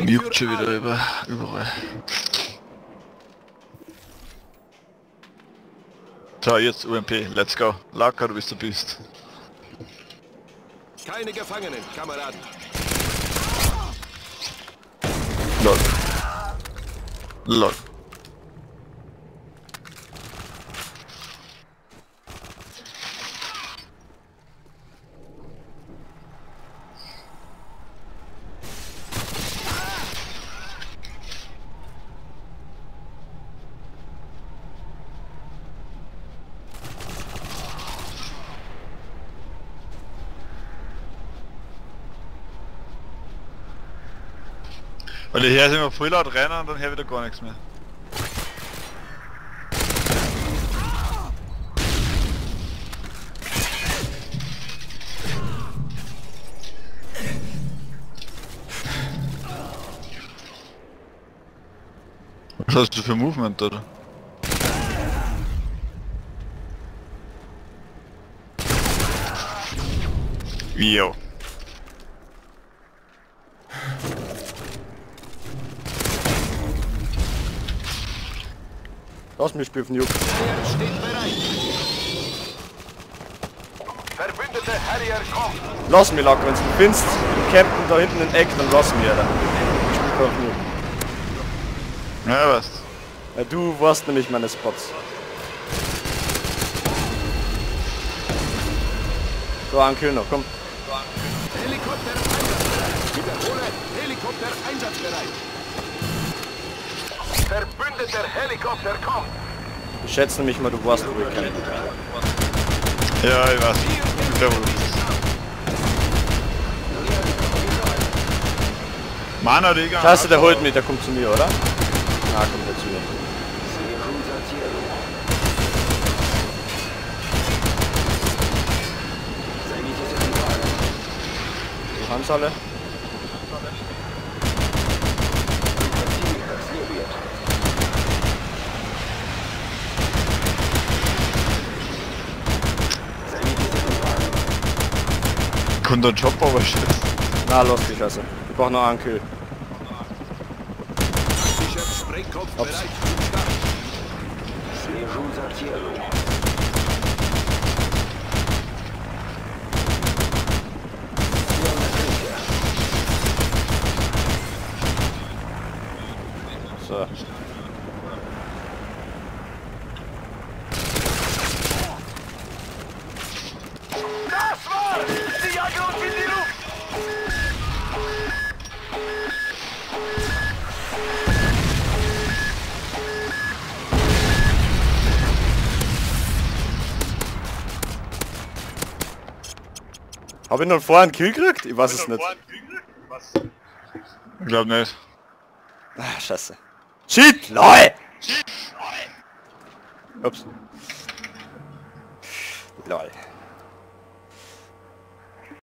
Mir juckt schon wieder über, überall. So, jetzt UMP, let's go. Lacker, du bist der Bist. Keine Gefangenen, Kameraden. Lol. Lol. Weil hierher sind wir voll laut rennen und dann her wieder gar nichts mehr. Was hast du für Movement, oder? Jo. Lass mich spielen, Nuke. Er steht bereit. Verbündete Harrier kommt. Lass mich, Lack, wenn du findest, campen da hinten im Eck, dann lass mich, Alter. Ich spiel einfach Nuke. Ja, was? Ja, du warst nämlich meine Spots. So, ein Kill noch, komm. Helikopter einsatzbereit. Wiederhole, Helikopter einsatzbereit. Verbündeter Helikopter kommt. Ich schätze nämlich mal, du warst campen. Ja, ich weiß. Mana, Digga. Scheiße, der holt mich, der kommt zu mir, oder? Ah, kommt der zu mir. Die haben's alle. Kunde Job, aber shit. Na, los, die Scheiße. Ich brauch noch einen Kill. So. Jagen uns in die Luft! Hab ich noch vorher einen Kill gekriegt? Ich weiß es nicht. Ich glaube nicht. Ah, scheiße. Shit, LOL! Ups. LOL.